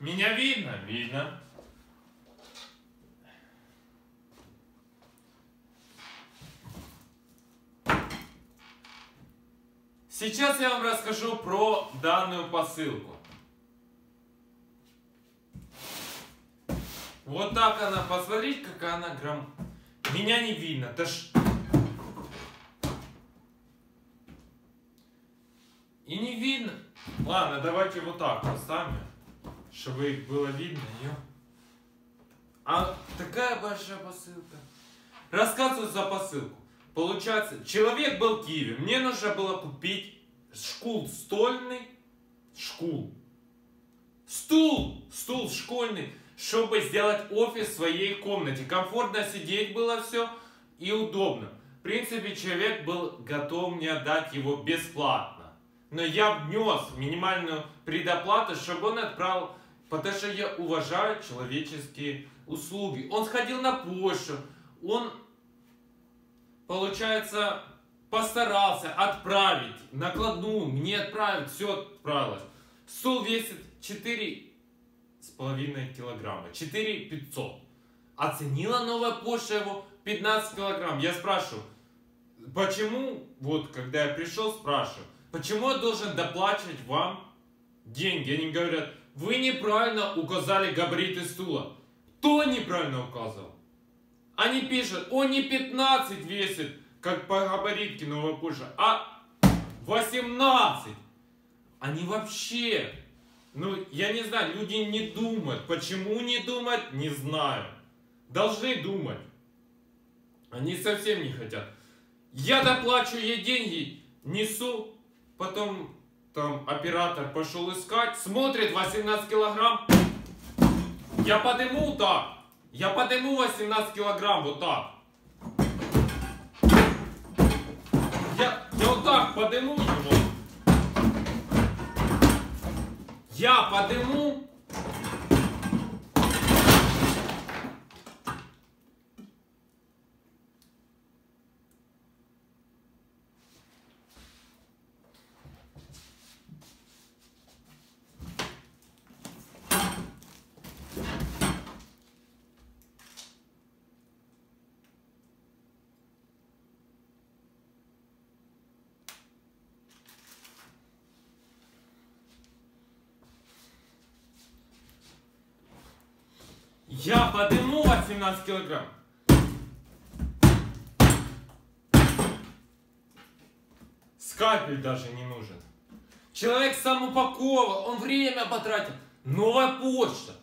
Меня видно? Видно. Сейчас я вам расскажу про данную посылку. Вот так она, посмотрите, какая она грамм... Меня не видно, да ж... И не видно. Ладно, давайте вот так поставим, чтобы было видно ее. А такая большая посылка. Рассказываю за посылку. Получается, человек был в Киеве. Мне нужно было купить шкул стольный. Шкул. Стул. Стул школьный чтобы сделать офис в своей комнате. Комфортно сидеть было все и удобно. В принципе, человек был готов мне отдать его бесплатно. Но я внес минимальную предоплату, чтобы он отправил, потому что я уважаю человеческие услуги. Он сходил на почту, он, получается, постарался отправить накладную, мне отправить, все отправилось. Стул весит 4 с половиной килограмма. 4 500. Оценила новая почта его 15 килограмм. Я спрашиваю, почему, вот когда я пришел, спрашиваю, почему я должен доплачивать вам деньги? Они говорят, вы неправильно указали габариты стула. Кто неправильно указывал? Они пишут, он не 15 весит, как по габаритке новая почта, а 18. Они вообще ну, я не знаю, люди не думают. Почему не думать, не знаю. Должны думать. Они совсем не хотят. Я доплачу ей деньги, несу, потом там оператор пошел искать, смотрит 18 килограмм. Я подниму так. Я подниму 18 килограмм вот так. Я, я вот так подниму его. Я подыму Я подниму 18 килограмм. Скальпель даже не нужен. Человек сам упаковал, он время потратил. Новая почта.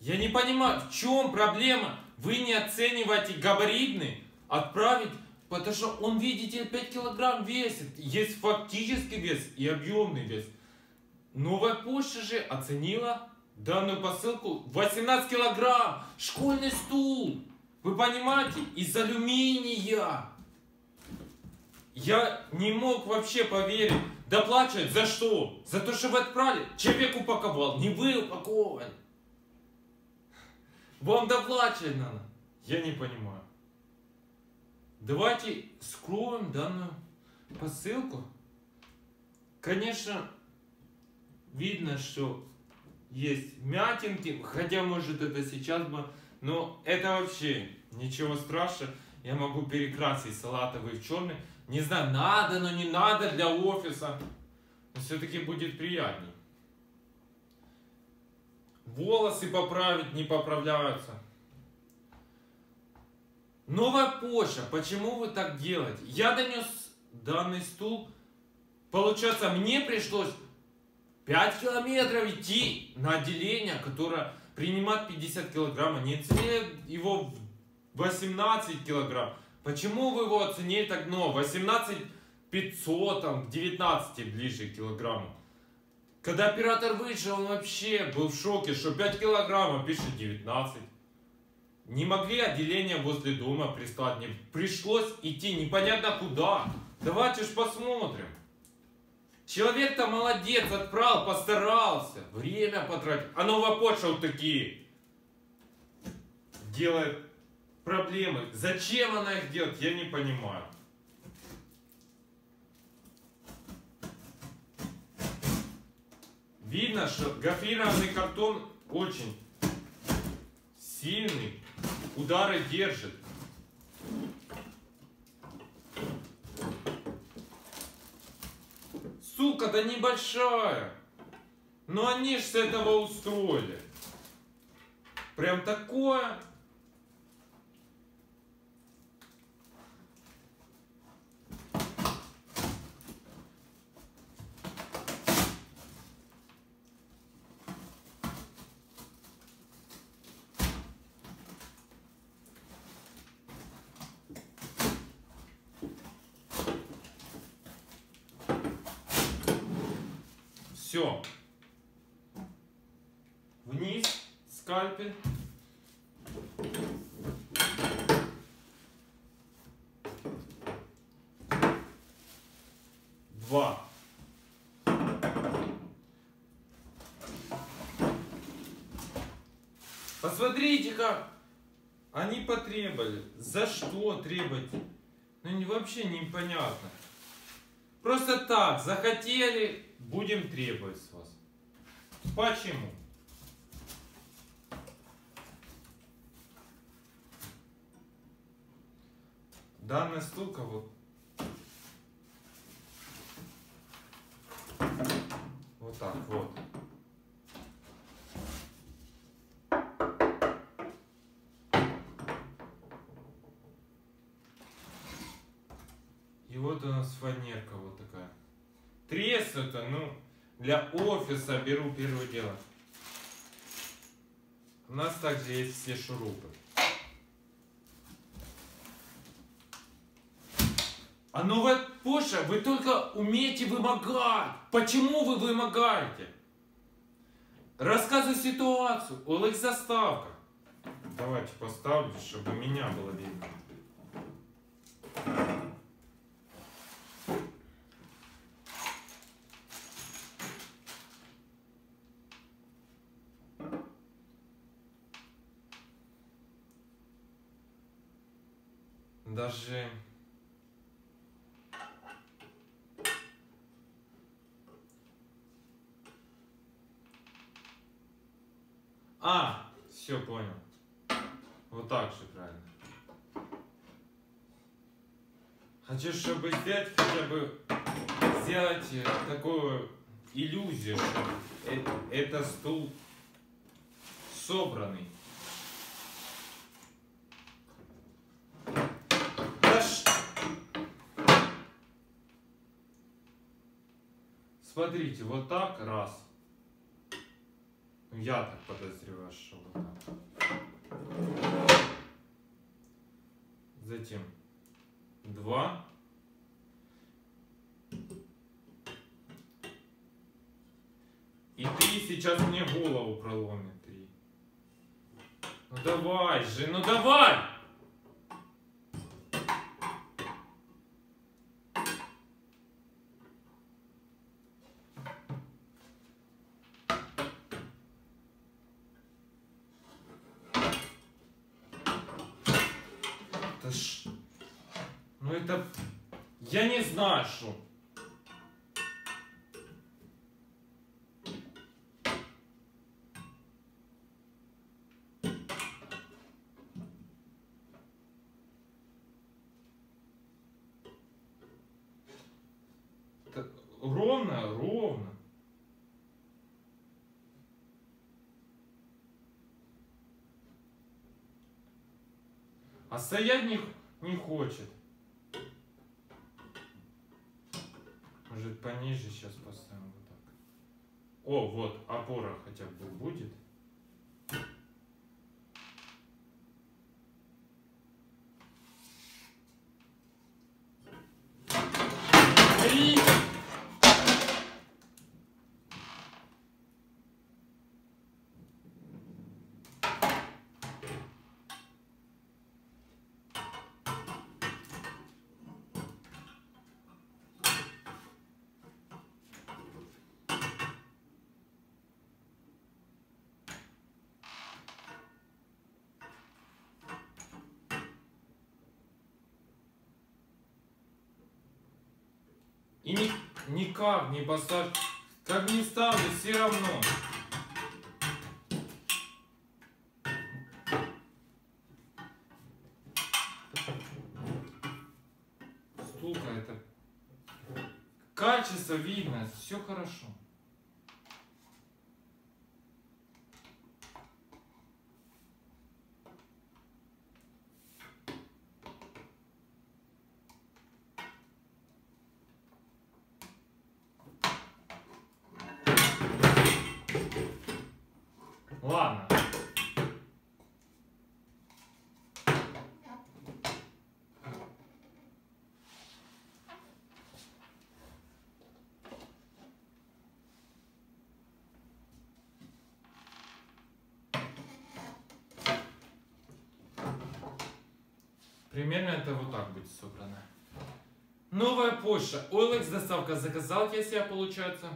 Я не понимаю, в чем проблема? Вы не оцениваете габаритный, отправить, потому что он, видите, 5 килограмм весит. Есть фактический вес и объемный вес. Новая почта же оценила данную посылку 18 килограмм, школьный стул. Вы понимаете? Из алюминия. Я не мог вообще поверить. Доплачивать за что? За то, что вы отправили? Человек упаковал, не вы упаковывали. Вам доплачивать надо. Я не понимаю. Давайте скроем данную посылку. Конечно, видно, что есть мятинки, хотя может это сейчас бы, но это вообще ничего страшного. Я могу перекрасить салатовый в черный. Не знаю, надо, но не надо для офиса. Но все-таки будет приятней. Волосы поправить не поправляются. Новая почта. Почему вы так делаете? Я донес данный стул. Получается, мне пришлось 5 километров идти на отделение, которое принимает 50 килограмм, а не оценили его в 18 килограмм. Почему вы его оценили так много? 18 500, там, к 19 ближе килограмму. Когда оператор вышел, он вообще был в шоке, что 5 килограммов пишет 19. Не могли отделение возле дома прислать, мне пришлось идти непонятно куда. Давайте ж посмотрим. Человек-то молодец, отправил, постарался, время потратил. А почта вот такие делает проблемы. Зачем она их делает, я не понимаю. Видно, что гофрированный картон очень сильный, удары держит. Сука, да небольшая. Но они ж с этого устроили. Прям такое. Все. Вниз, скальпель. Два. Посмотрите как они потребовали. За что требовать? Ну вообще непонятно. Просто так, захотели, будем требовать с вас. Почему? Данная стулка вот. Вот так вот. И вот у нас фанерка вот такая. Трес это, ну, для офиса беру первое дело. У нас также есть все шурупы. А ну вы, Поша, вы только умеете вымогать. Почему вы вымогаете? Рассказывай ситуацию. Олег заставка. Давайте поставлю, чтобы меня было видно. Даже... А, все понял. Вот так же правильно. Хочу, чтобы сделать хотя бы сделать э, такую иллюзию, что э- это стул собранный. Да ш- Смотрите, вот так раз. Я так подозреваю, что вот так. Затем два. И три сейчас мне голову проломит. Три. Ну давай же, ну давай! Это ж... Ну это... Я не знаю. Это Ровно, ровно. А стоять не, не хочет. Может пониже сейчас поставим вот так. О, вот, опора хотя бы будет. И ни- никак не поставь Как не ставлю, все равно. Стулка это... Качество видно, все хорошо. Ладно. Примерно это вот так будет собрано. Новая почта. OLX доставка. Заказал я себе, получается.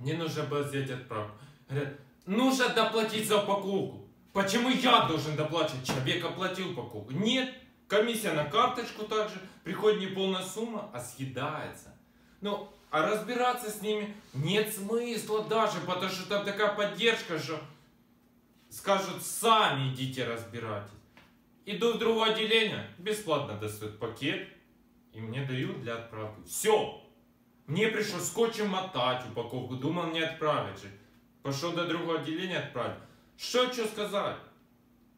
Мне нужно было сделать отправку. Говорят, нужно доплатить за упаковку. Почему я должен доплачивать? Человек оплатил упаковку. Нет, комиссия на карточку также. Приходит не полная сумма, а съедается. Ну, а разбираться с ними нет смысла даже, потому что там такая поддержка, что скажут, сами идите разбирайтесь. Иду в другое отделение, бесплатно достают пакет, и мне дают для отправки. Все. Мне пришлось скотчем мотать упаковку, думал не отправить же. Пошел до другого отделения отправить. Что что сказать?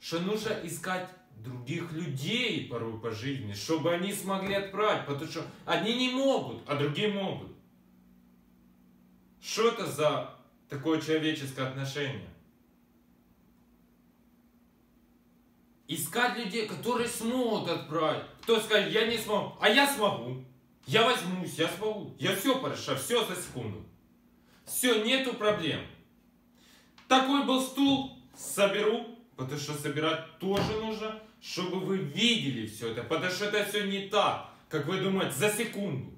Что нужно искать других людей порой по жизни, чтобы они смогли отправить, потому что одни не могут, а другие могут. Что это за такое человеческое отношение? Искать людей, которые смогут отправить. Кто скажет, я не смогу, а я смогу. Я возьмусь, я смогу. Я все порешаю, все за секунду. Все, нету проблем. Такой был стул, соберу, потому что собирать тоже нужно, чтобы вы видели все это, потому что это все не так, как вы думаете, за секунду.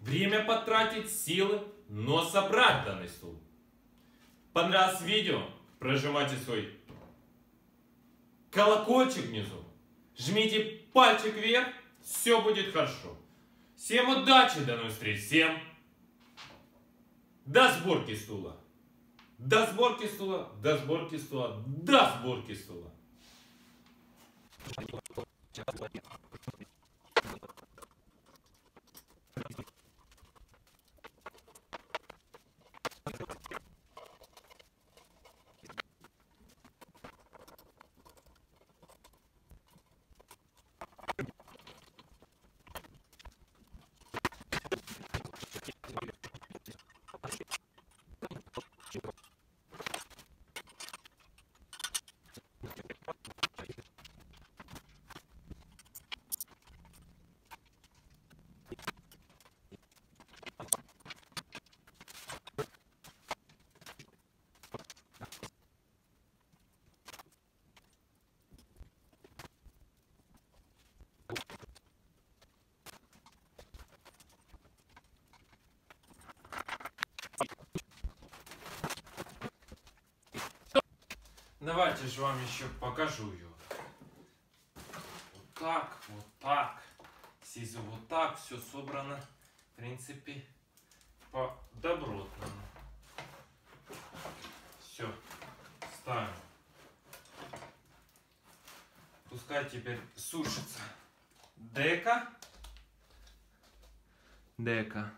Время потратить, силы, но собрать данный стул. Понравилось видео? Прожимайте свой колокольчик внизу. Жмите пальчик вверх, все будет хорошо. Всем удачи, до новых встреч, всем до сборки стула. До сборки стула, до сборки стула, до сборки стула. Давайте же вам еще покажу ее. Вот так, вот так. Снизу вот так, все собрано. В принципе, по добротному. Все, ставим. Пускай теперь сушится. Дека. Дека.